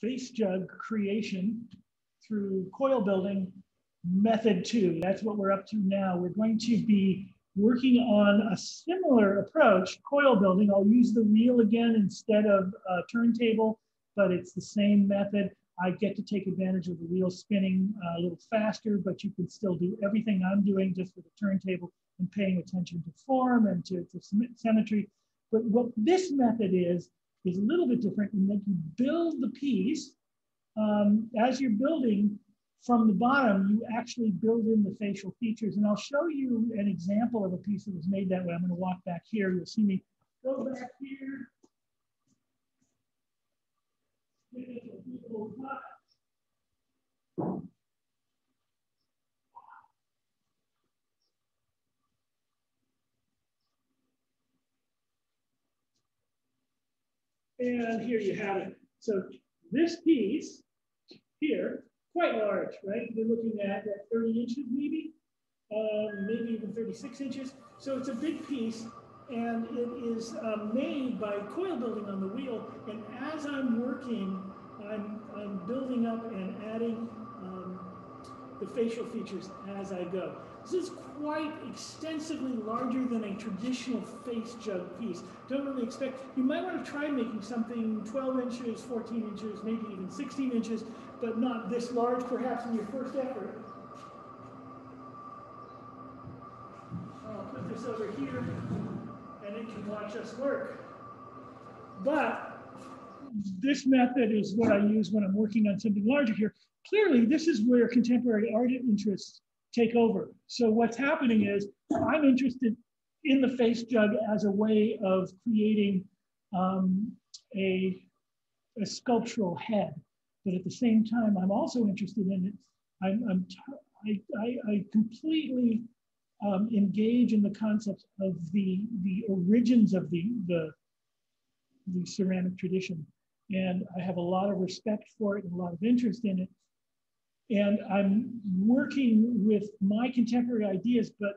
face jug creation through coil building method two. That's what we're up to now. We're going to be working on a similar approach, coil building. I'll use the wheel again instead of a turntable, but it's the same method. I get to take advantage of the wheel spinning a little faster, but you can still do everything I'm doing just with a turntable and paying attention to form and to, to symmetry. But what this method is, is a little bit different in that you build the piece. Um, as you're building from the bottom, you actually build in the facial features. And I'll show you an example of a piece that was made that way. I'm gonna walk back here. You'll see me go back here. And here you have it. So this piece here, quite large, right? We're looking at, at 30 inches maybe, um, maybe even 36 inches. So it's a big piece and it is um, made by coil building on the wheel. And as I'm working, I'm, I'm building up and adding um, the facial features as I go. This is quite extensively larger than a traditional face jug piece. Don't really expect, you might want to try making something 12 inches, 14 inches, maybe even 16 inches, but not this large perhaps in your first effort. I'll put this over here and it can watch us work. But this method is what I use when I'm working on something larger here. Clearly, this is where contemporary art interests take over. So what's happening is I'm interested in the face jug as a way of creating um, a, a, sculptural head. But at the same time, I'm also interested in it. I'm, I'm I, I, I, completely um, engage in the concepts of the, the origins of the, the, the ceramic tradition. And I have a lot of respect for it and a lot of interest in it. And I'm working with my contemporary ideas, but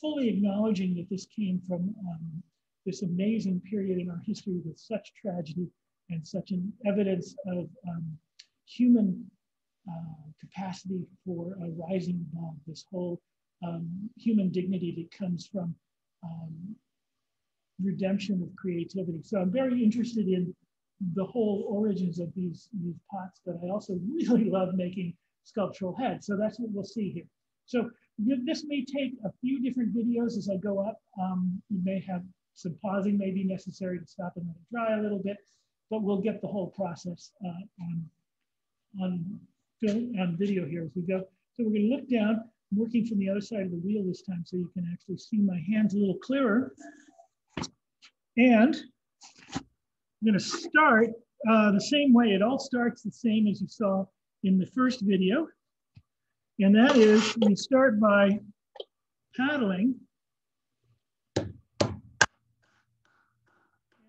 fully acknowledging that this came from um, this amazing period in our history with such tragedy and such an evidence of um, human uh, capacity for rising above this whole um, human dignity that comes from um, redemption of creativity. So I'm very interested in the whole origins of these, these pots, but I also really love making sculptural heads. So that's what we'll see here. So this may take a few different videos as I go up. Um, you may have some pausing may be necessary to stop and let it dry a little bit, but we'll get the whole process uh, on, on, film, on video here as we go. So we're gonna look down, I'm working from the other side of the wheel this time so you can actually see my hands a little clearer. And Going to start uh, the same way. It all starts the same as you saw in the first video. And that is we start by paddling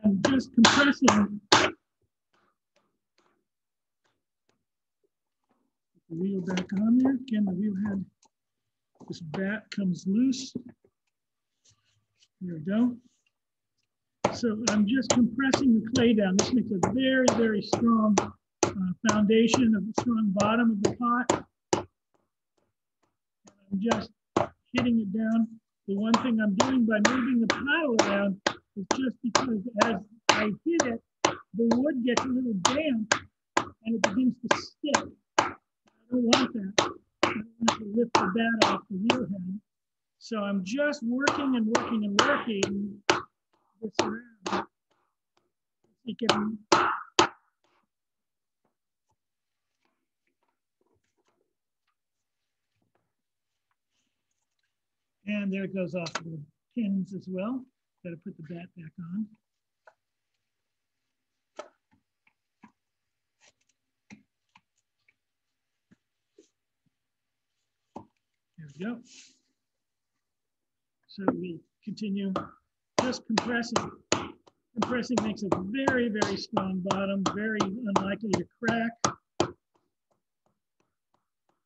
and just compressing the wheel back on there. Again, the wheel head, this bat comes loose. There we go. So I'm just compressing the clay down. This makes a very, very strong uh, foundation of the strong bottom of the pot. And I'm just hitting it down. The one thing I'm doing by moving the paddle around is just because as I hit it, the wood gets a little damp and it begins to stick. I don't want that. I want to lift the bat off the wheel head. So I'm just working and working and working this around. And there it goes off the pins as well. Got to put the bat back on. There we go. So we continue just compressing. Compressing makes a very, very strong bottom, very unlikely to crack.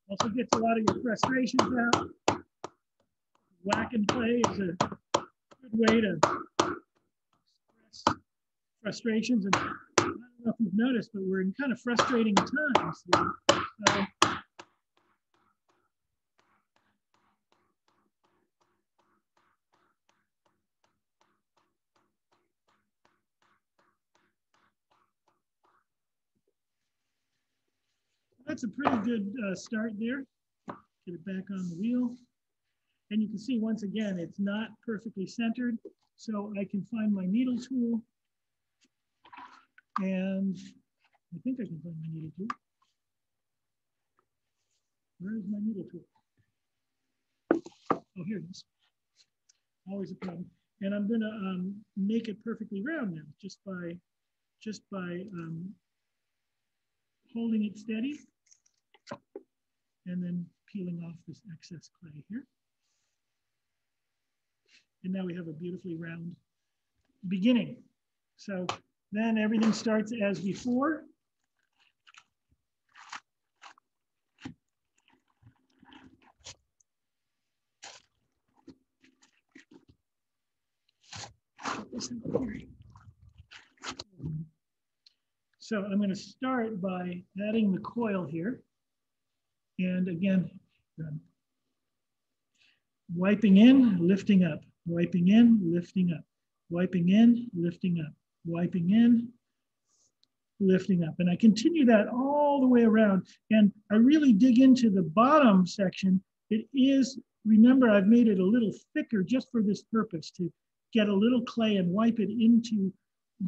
Also gets a lot of your frustrations out. Whack and play is a good way to express frustrations. And I don't know if you've noticed, but we're in kind of frustrating times. Uh, that's a pretty good uh, start there. Get it back on the wheel. And you can see once again, it's not perfectly centered. So I can find my needle tool. And I think I can find my needle tool. Where is my needle tool? Oh, here it is. Always a problem. And I'm gonna um, make it perfectly round now, just by, just by um, holding it steady and then peeling off this excess clay here. And now we have a beautifully round beginning. So then everything starts as before. So I'm going to start by adding the coil here. And again, wiping in, lifting up, wiping in, lifting up, wiping in, lifting up, wiping in, lifting up. And I continue that all the way around. And I really dig into the bottom section. It is, remember, I've made it a little thicker just for this purpose to get a little clay and wipe it into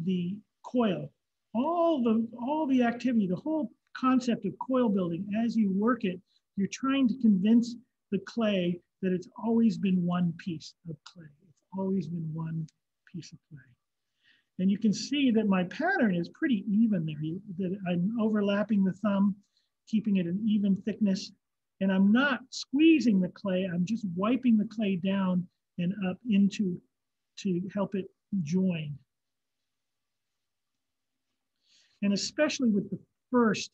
the coil. All the, all the activity, the whole concept of coil building, as you work it, you're trying to convince the clay that it's always been one piece of clay. It's always been one piece of clay. And you can see that my pattern is pretty even there, that I'm overlapping the thumb, keeping it an even thickness. And I'm not squeezing the clay, I'm just wiping the clay down and up into to help it join. And especially with the first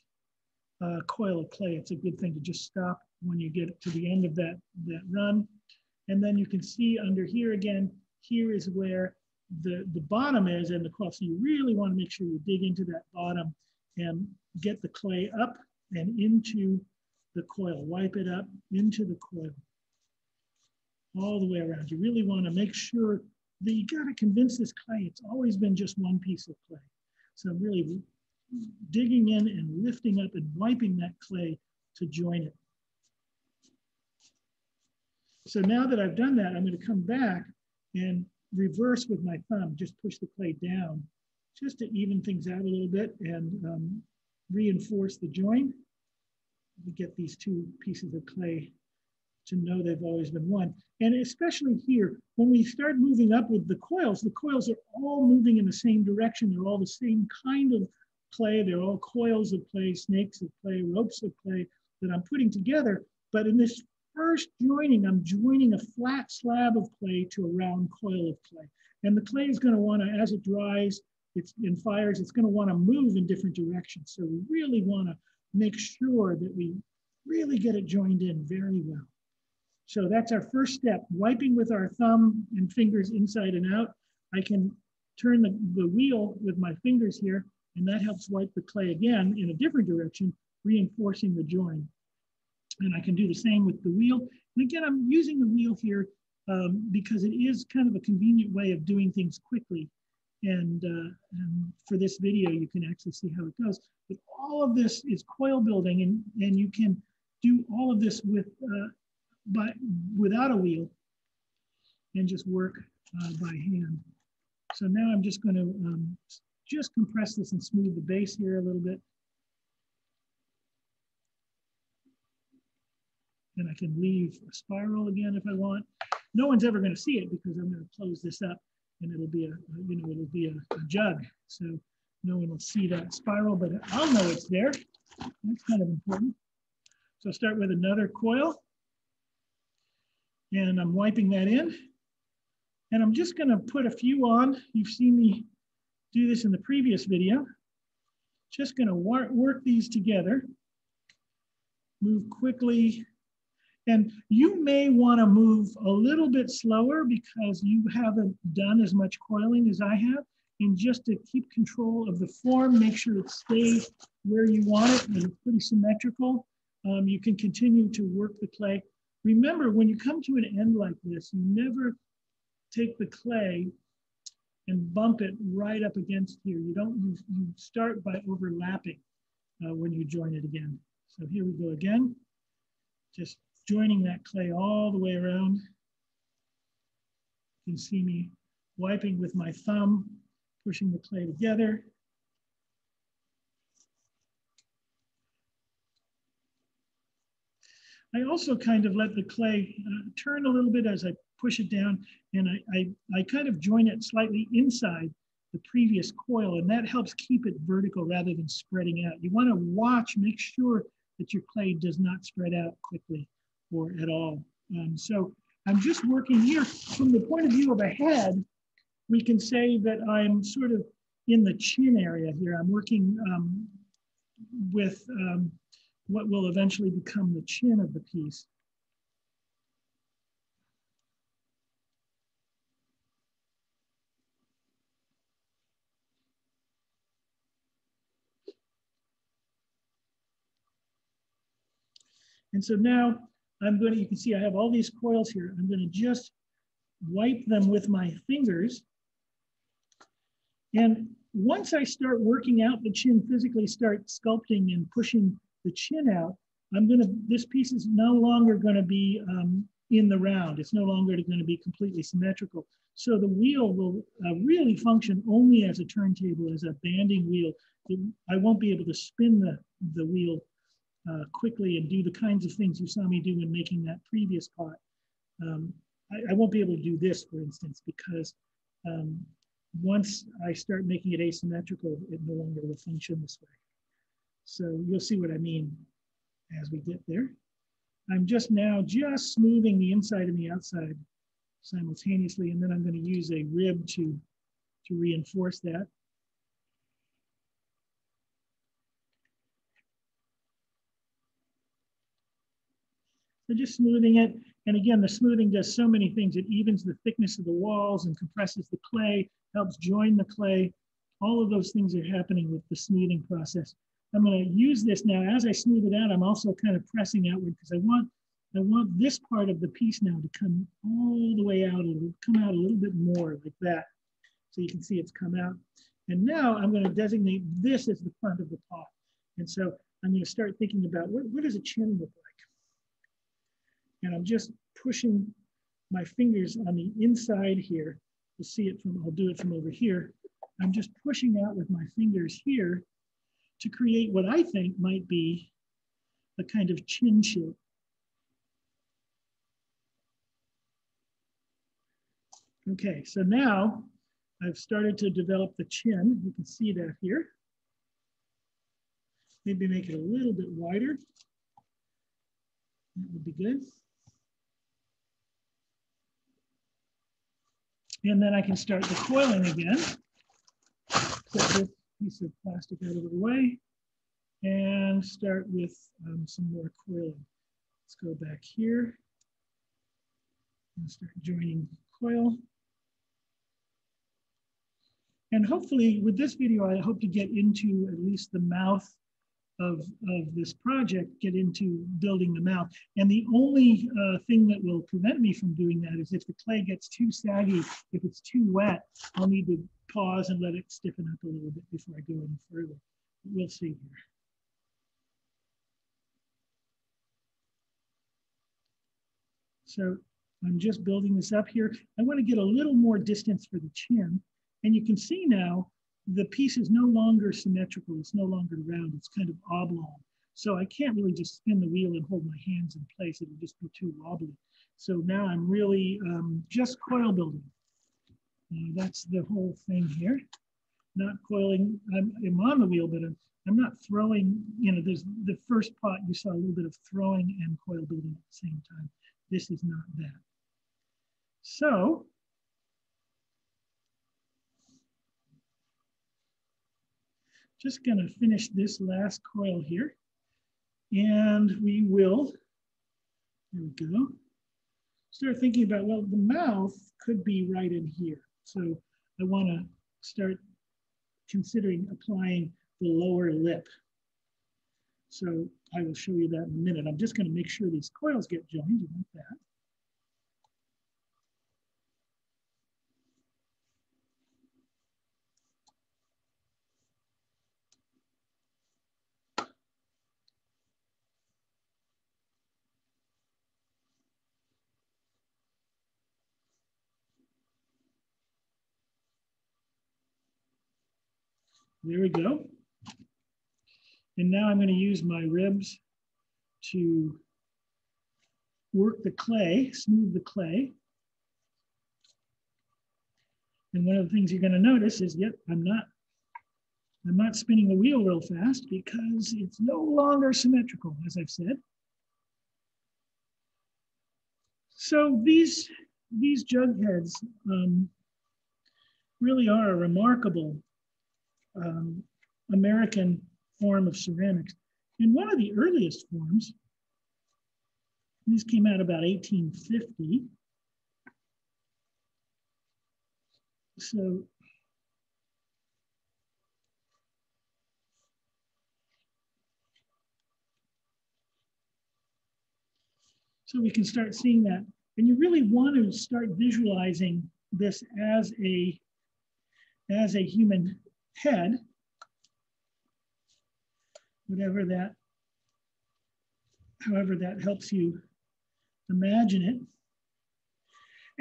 uh, coil of clay, it's a good thing to just stop when you get to the end of that, that run. And then you can see under here again, here is where the, the bottom is and the coil. So you really want to make sure you dig into that bottom and get the clay up and into the coil. Wipe it up into the coil all the way around. You really want to make sure that you got to convince this clay it's always been just one piece of clay. So really digging in and lifting up and wiping that clay to join it. So now that I've done that, I'm going to come back and reverse with my thumb, just push the clay down just to even things out a little bit and um, reinforce the join. We get these two pieces of clay to know they've always been one. And especially here, when we start moving up with the coils, the coils are all moving in the same direction. They're all the same kind of clay. They're all coils of clay, snakes of clay, ropes of clay that I'm putting together. But in this first joining, I'm joining a flat slab of clay to a round coil of clay. And the clay is going to want to, as it dries, it's in fires, it's going to want to move in different directions. So we really want to make sure that we really get it joined in very well. So that's our first step, wiping with our thumb and fingers inside and out. I can turn the, the wheel with my fingers here and that helps wipe the clay again in a different direction, reinforcing the join. And I can do the same with the wheel. And again, I'm using the wheel here um, because it is kind of a convenient way of doing things quickly. And, uh, and, for this video, you can actually see how it goes. But all of this is coil building, and, and you can do all of this with uh, by without a wheel and just work uh, by hand. So now I'm just going to um, just compress this and smooth the base here a little bit. And I can leave a spiral again if I want. No one's ever going to see it because I'm going to close this up and it'll be a, you know, it'll be a, a jug. So no one will see that spiral, but I'll know it's there. That's kind of important. So start with another coil and I'm wiping that in. And I'm just gonna put a few on. You've seen me do this in the previous video. Just gonna work, work these together, move quickly. And you may wanna move a little bit slower because you haven't done as much coiling as I have. And just to keep control of the form, make sure it stays where you want it and it's pretty symmetrical. Um, you can continue to work the clay. Remember, when you come to an end like this, you never take the clay and bump it right up against here. You don't, you, you start by overlapping uh, when you join it again. So here we go again, just joining that clay all the way around. You can see me wiping with my thumb, pushing the clay together. I also kind of let the clay uh, turn a little bit as I push it down and I, I, I kind of join it slightly inside the previous coil and that helps keep it vertical rather than spreading out. You wanna watch, make sure that your clay does not spread out quickly or at all. Um, so I'm just working here from the point of view of a head, we can say that I'm sort of in the chin area here. I'm working um, with um, what will eventually become the chin of the piece. And so now I'm going to, you can see I have all these coils here. I'm going to just wipe them with my fingers. And once I start working out the chin, physically start sculpting and pushing the chin out, I'm gonna, this piece is no longer gonna be um, in the round. It's no longer gonna be completely symmetrical. So the wheel will uh, really function only as a turntable, as a banding wheel. I won't be able to spin the, the wheel uh, quickly and do the kinds of things you saw me do in making that previous pot. Um, I, I, won't be able to do this, for instance, because um, once I start making it asymmetrical, it no longer will function this way. So you'll see what I mean as we get there. I'm just now just smoothing the inside and the outside simultaneously, and then I'm going to use a rib to, to reinforce that. So just smoothing it. And again, the smoothing does so many things. It evens the thickness of the walls and compresses the clay, helps join the clay. All of those things are happening with the smoothing process. I'm going to use this now. As I smooth it out, I'm also kind of pressing outward because I want I want this part of the piece now to come all the way out a little, come out a little bit more like that. So you can see it's come out. And now I'm going to designate this as the front of the pot. And so I'm going to start thinking about what, what does a chin look like? And I'm just pushing my fingers on the inside here. You'll see it from, I'll do it from over here. I'm just pushing out with my fingers here to create what I think might be a kind of chin shape. Okay, so now I've started to develop the chin. You can see that here. Maybe make it a little bit wider. That would be good. And then I can start the coiling again. Put this piece of plastic out of the way and start with um, some more coiling. Let's go back here and start joining the coil. And hopefully with this video, I hope to get into at least the mouth of, of this project get into building the mouth. And the only uh, thing that will prevent me from doing that is if the clay gets too saggy, if it's too wet, I'll need to pause and let it stiffen up a little bit before I go any further. We'll see here. So I'm just building this up here. I want to get a little more distance for the chin. And you can see now the piece is no longer symmetrical. It's no longer round. It's kind of oblong. So I can't really just spin the wheel and hold my hands in place. It would just be too wobbly. So now I'm really um, just coil building. Uh, that's the whole thing here. Not coiling, I'm, I'm on the wheel, but I'm, I'm not throwing, you know, there's the first pot, you saw a little bit of throwing and coil building at the same time. This is not that. So just gonna finish this last coil here. And we will, there we go, start thinking about, well, the mouth could be right in here. So I wanna start considering applying the lower lip. So I will show you that in a minute. I'm just gonna make sure these coils get joined like that. There we go. And now I'm going to use my ribs to work the clay, smooth the clay. And one of the things you're going to notice is, yep, I'm not, I'm not spinning the wheel real fast because it's no longer symmetrical, as I've said. So these, these jug heads um, really are a remarkable um, American form of ceramics. In one of the earliest forms, these came out about 1850. So So we can start seeing that. And you really want to start visualizing this as a, as a human head, whatever that, however that helps you imagine it.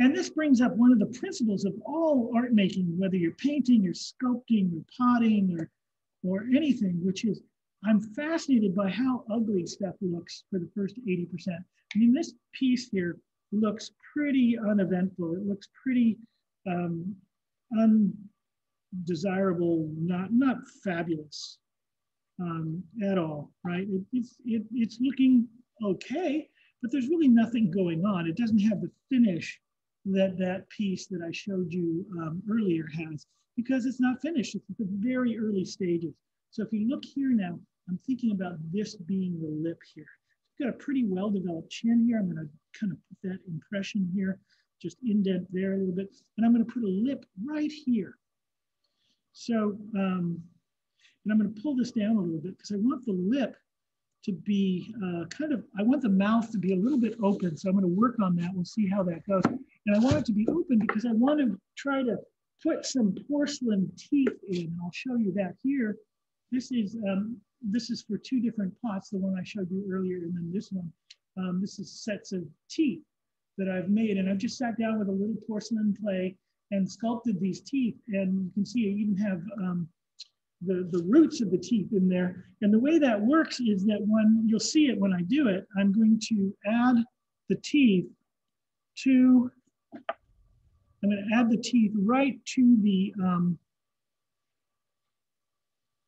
And this brings up one of the principles of all art making, whether you're painting or sculpting or potting or, or anything, which is I'm fascinated by how ugly stuff looks for the first 80%. I mean, this piece here looks pretty uneventful. It looks pretty um, un, desirable, not not fabulous um, at all, right? It, it's it, it's looking okay, but there's really nothing going on. It doesn't have the finish that that piece that I showed you um, earlier has because it's not finished. It's at the very early stages. So if you look here now, I'm thinking about this being the lip here. I've got a pretty well-developed chin here. I'm going to kind of put that impression here, just indent there a little bit. And I'm going to put a lip right here. So, um, and I'm going to pull this down a little bit because I want the lip to be uh, kind of, I want the mouth to be a little bit open. So I'm going to work on that. We'll see how that goes. And I want it to be open because I want to try to put some porcelain teeth in. And I'll show you that here. This is, um, this is for two different pots, the one I showed you earlier and then this one. Um, this is sets of teeth that I've made. And I've just sat down with a little porcelain clay and sculpted these teeth. And you can see I even have um, the, the roots of the teeth in there. And the way that works is that when you'll see it when I do it, I'm going to add the teeth to, I'm going to add the teeth right to the, um,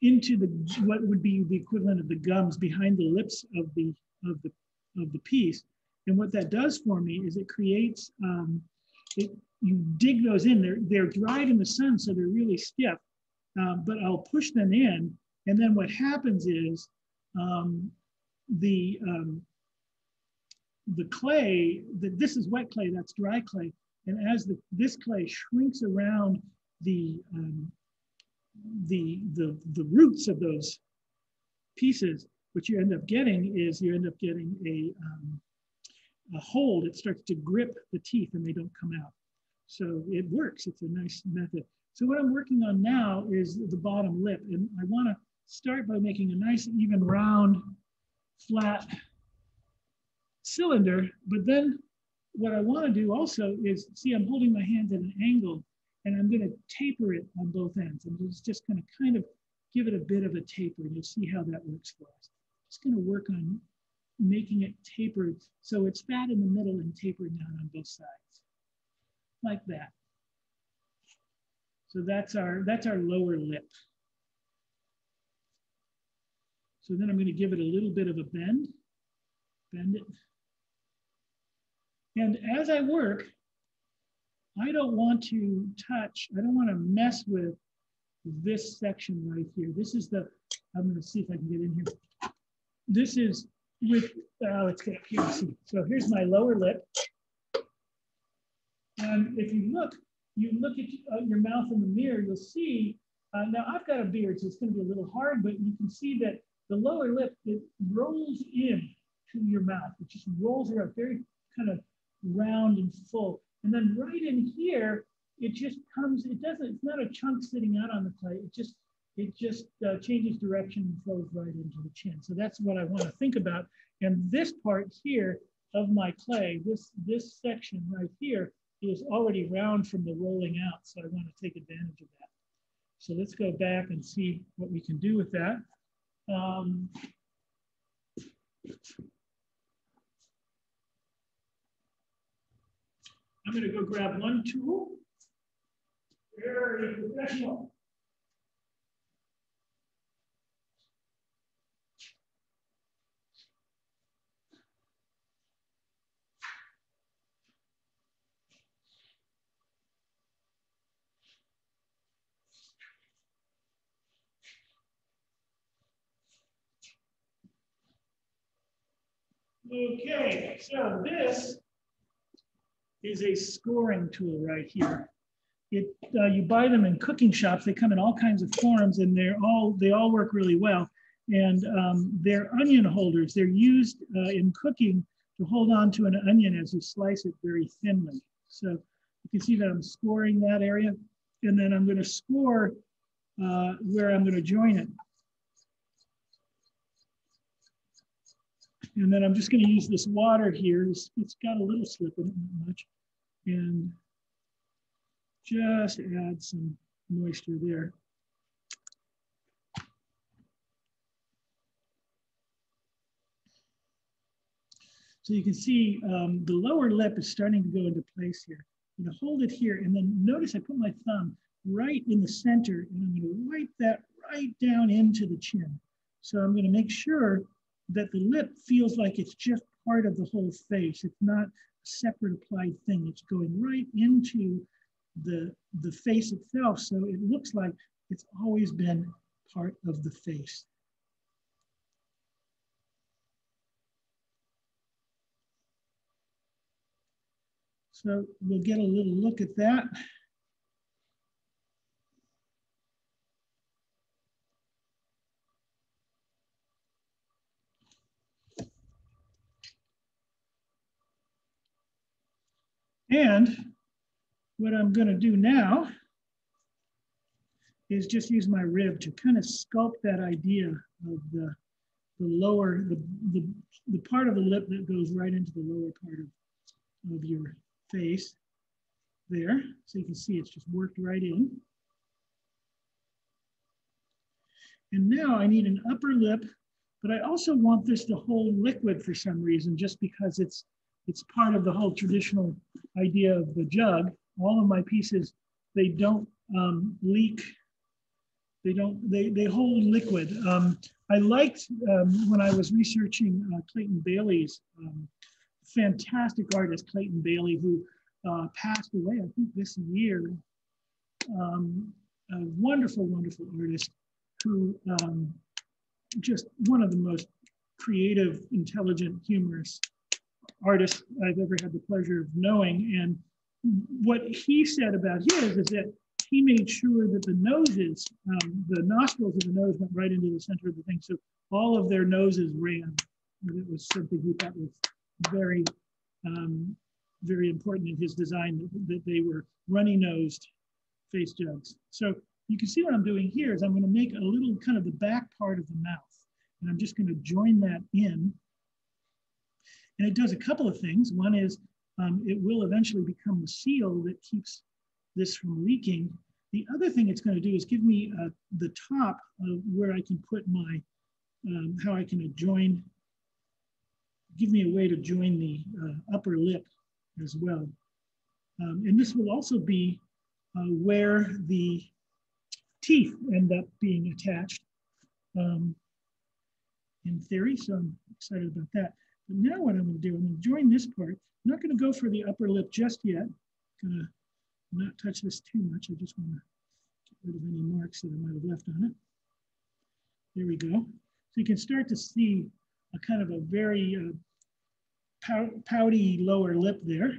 into the, what would be the equivalent of the gums behind the lips of the, of the, of the piece. And what that does for me is it creates, um, it, you dig those in. They're, they're dried in the sun, so they're really stiff. Um, but I'll push them in. And then what happens is um, the, um, the clay, the, this is wet clay, that's dry clay. And as the, this clay shrinks around the, um, the, the, the roots of those pieces, what you end up getting is you end up getting a, um, a hold. It starts to grip the teeth and they don't come out. So it works. It's a nice method. So what I'm working on now is the bottom lip. And I want to start by making a nice, even, round, flat cylinder. But then what I want to do also is, see, I'm holding my hands at an angle and I'm going to taper it on both ends. I'm just, just going to kind of give it a bit of a taper and you'll see how that works for us. Just going to work on making it tapered so it's fat in the middle and tapered down on both sides like that. So that's our, that's our lower lip. So then I'm going to give it a little bit of a bend, bend it. And as I work, I don't want to touch, I don't want to mess with this section right here. This is the, I'm going to see if I can get in here. This is with, uh, let's get up here. So here's my lower lip. And if you look, you look at uh, your mouth in the mirror, you'll see Uh, now I've got a beard, so it's going to be a little hard, but you can see that the lower lip, it rolls in to your mouth. It just rolls around, very kind of round and full. And then right in here, it just comes, it doesn't, it's not a chunk sitting out on the clay. It just, it just uh, changes direction and flows right into the chin. So that's what I want to think about. And this part here of my clay, this, this section right here is already round from the rolling out. So I want to take advantage of that. So let's go back and see what we can do with that. Um, I'm going to go grab one tool. Very professional. Okay, so this is a scoring tool right here. It, uh, you buy them in cooking shops. They come in all kinds of forms, and they're all they all work really well. And um, they're onion holders. They're used uh, in cooking to hold on to an onion as you slice it very thinly. So you can see that I'm scoring that area, and then I'm going to score uh, where I'm going to join it. And then I'm just going to use this water here. it's, it's got a little slip in it, not much. And just add some moisture there. So you can see um, the lower lip is starting to go into place here. I'm going to hold it here and then notice I put my thumb right in the center and I'm going to wipe that right down into the chin. So I'm going to make sure that the lip feels like it's just part of the whole face. It's not a separate applied thing. It's going right into the, the face itself. So it looks like it's always been part of the face. So we'll get a little look at that. And what I'm going to do now is just use my rib to kind of sculpt that idea of the, the lower, the, the, the part of the lip that goes right into the lower part of, of your face there. So you can see it's just worked right in. And now I need an upper lip, but I also want this to hold liquid for some reason, just because it's it's part of the whole traditional idea of the jug. All of my pieces, they don't um, leak. They don't, they, they hold liquid. Um, I liked um, when I was researching uh, Clayton Bailey's um, fantastic artist, Clayton Bailey, who uh, passed away, I think this year. Um, a wonderful, wonderful artist who just one of the most creative, intelligent, humorous artist I've ever had the pleasure of knowing. And what he said about his is that he made sure that the noses, um, the nostrils of the nose went right into the center of the thing. So all of their noses ran. And it was something he thought was very, um, very important in his design that, that they were runny nosed face jugs. So you can see what I'm doing here is I'm going to make a little kind of the back part of the mouth. And I'm just going to join that in and it does a couple of things. One is um, it will eventually become the seal that keeps this from leaking. The other thing it's going to do is give me uh, the top where I can put my, um, how I can join, give me a way to join the uh, upper lip as well. Um, and this will also be uh, where the teeth end up being attached um, in theory. So I'm excited about that. But now what I'm going to do, I'm going to join this part. I'm not going to go for the upper lip just yet. I'm going to not touch this too much. I just want to get rid of any marks that I might have left on it. There we go. So you can start to see a kind of a very uh, pout, pouty lower lip there.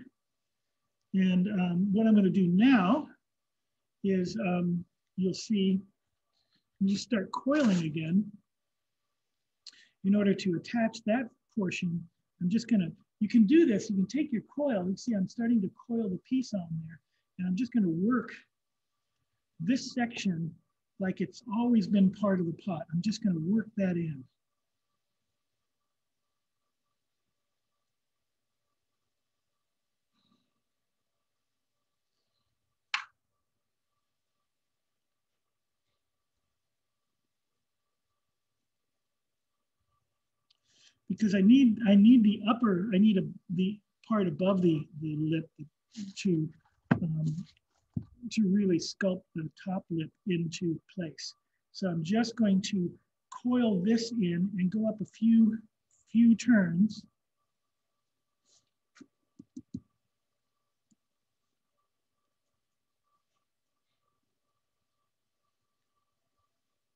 And um, what I'm going to do now is um, you'll see just start coiling again. In order to attach that portion, I'm just gonna, you can do this, you can take your coil, you see I'm starting to coil the piece on there, and I'm just gonna work this section like it's always been part of the pot. I'm just gonna work that in. Because I need I need the upper I need a, the part above the the lip to um, to really sculpt the top lip into place. So I'm just going to coil this in and go up a few few turns.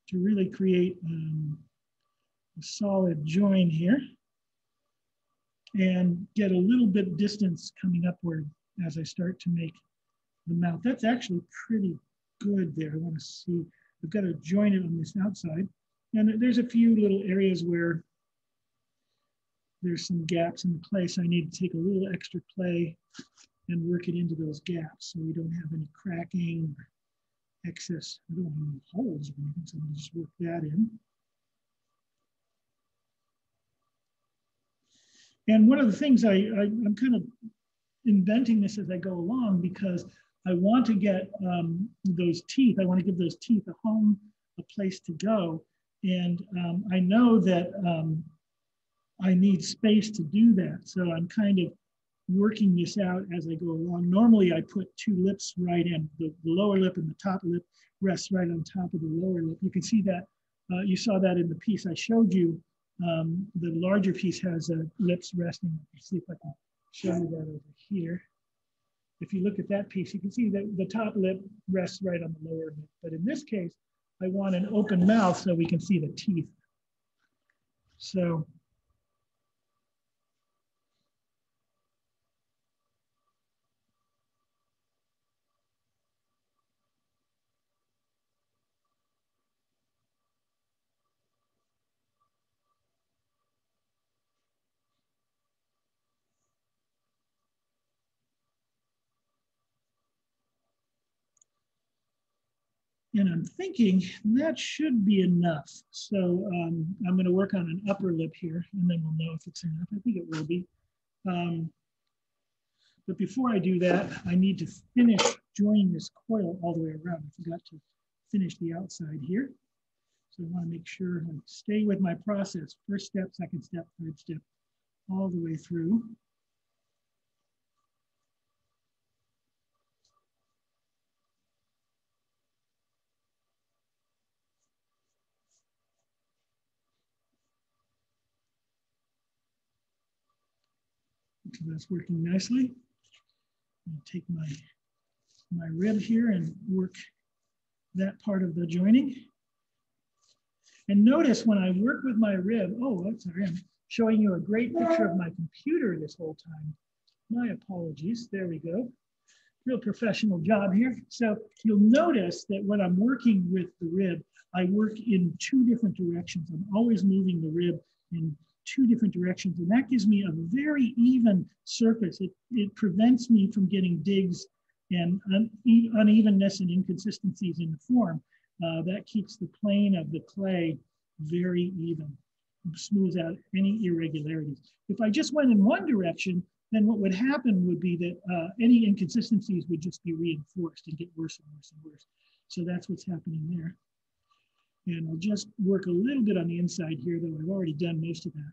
to really create um, a solid join here and get a little bit distance coming upward as I start to make the mouth. That's actually pretty good there. I want to see, I've got to join it on this outside. And there's a few little areas where there's some gaps in the clay, so I need to take a little extra clay and work it into those gaps so we don't have any cracking excess. I don't want any holes or anything, so I'm just work that in. And one of the things I, I am kind of inventing this as I go along because I want to get um, those teeth. I want to give those teeth a home, a place to go. And um, I know that um, I need space to do that. So I'm kind of working this out as I go along. Normally I put two lips right in, the, the lower lip and the top lip rests right on top of the lower lip. You can see that, uh, you saw that in the piece I showed you um, the larger piece has a lips resting. See if I can show you that over here. If you look at that piece, you can see that the top lip rests right on the lower lip. But in this case, I want an open mouth so we can see the teeth. So And I'm thinking that should be enough. So um, I'm going to work on an upper lip here, and then we'll know if it's enough. I think it will be. Um, but before I do that, I need to finish joining this coil all the way around. I forgot to finish the outside here. So I want to make sure I stay with my process. First step, second step, third step, all the way through. That's working nicely. Take my, my rib here and work that part of the joining. And notice when I work with my rib, oh, sorry, I'm showing you a great picture of my computer this whole time. My apologies, there we go. Real professional job here. So you'll notice that when I'm working with the rib, I work in two different directions. I'm always moving the rib in two different directions. And that gives me a very even surface. It, it prevents me from getting digs and un unevenness and inconsistencies in the form. Uh, that keeps the plane of the clay very even, smooths out any irregularities. If I just went in one direction, then what would happen would be that uh, any inconsistencies would just be reinforced and get worse and worse and worse. So that's what's happening there. And I'll just work a little bit on the inside here, though I've already done most of that.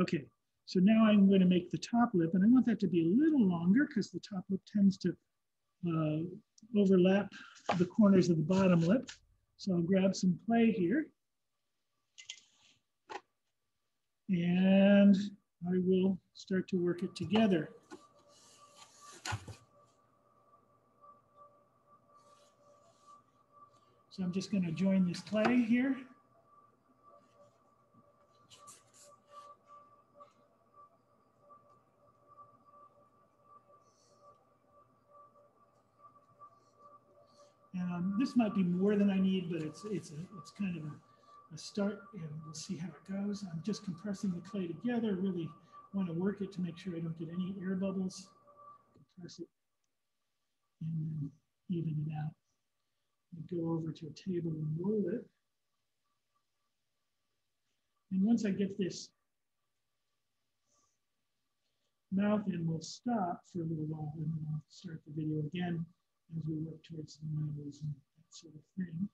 Okay, so now I'm going to make the top lip, and I want that to be a little longer because the top lip tends to uh, overlap the corners of the bottom lip. So I'll grab some clay here. And I will start to work it together. So I'm just going to join this clay here. And um, this might be more than I need, but it's it's a, it's kind of a, a start, and we'll see how it goes. I'm just compressing the clay together. Really want to work it to make sure I don't get any air bubbles. Compress it and then even it out. Go over to a table and roll it. And once I get this mouth in, we'll stop for a little while and then I'll start the video again as we work towards the nose and that sort of thing.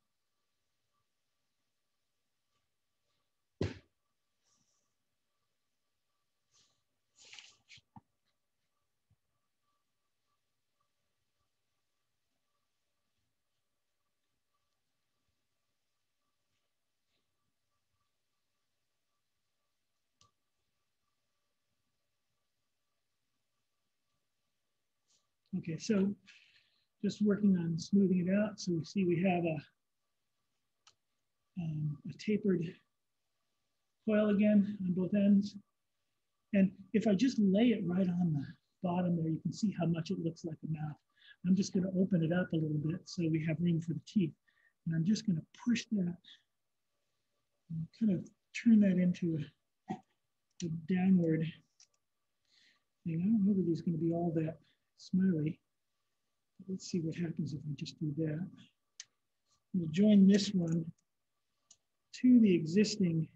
Okay, so just working on smoothing it out. So we see we have a, um, a tapered coil again on both ends. And if I just lay it right on the bottom there, you can see how much it looks like a mouth. I'm just gonna open it up a little bit so we have room for the teeth. And I'm just gonna push that, kind of turn that into a, a downward thing. I don't know that he's gonna be all that smiley. Let's see what happens if we just do that. We'll join this one to the existing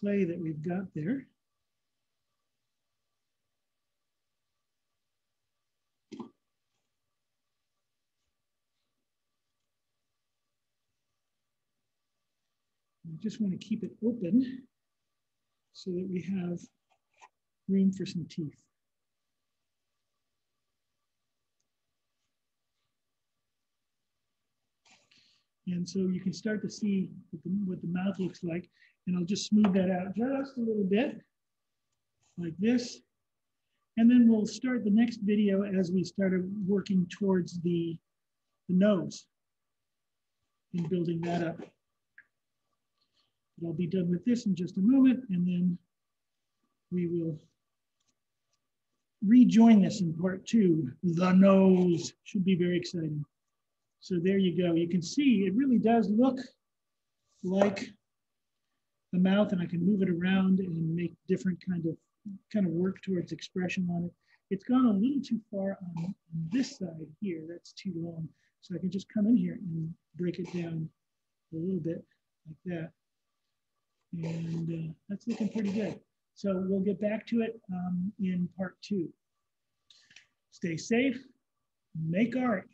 clay that we've got there. I just want to keep it open so that we have room for some teeth. And so you can start to see what the, what the mouth looks like. And I'll just smooth that out just a little bit like this. And then we'll start the next video as we started working towards the, the nose and building that up. But I'll be done with this in just a moment and then we will rejoin this in part two. The nose should be very exciting. So there you go. You can see it really does look like the mouth and I can move it around and make different kind of kind of work towards expression on it. It's gone a little too far on, on this side here. That's too long. So I can just come in here and break it down a little bit like that. And uh, that's looking pretty good. So we'll get back to it um, in part two. Stay safe, make art.